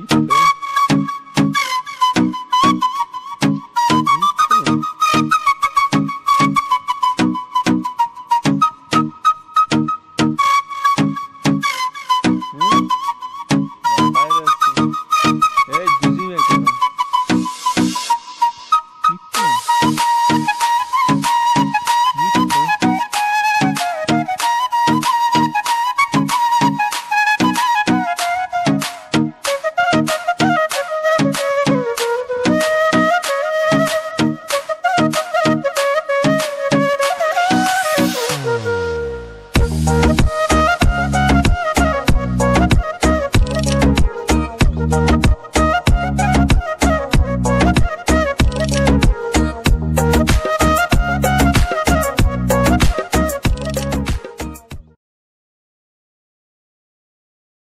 viste.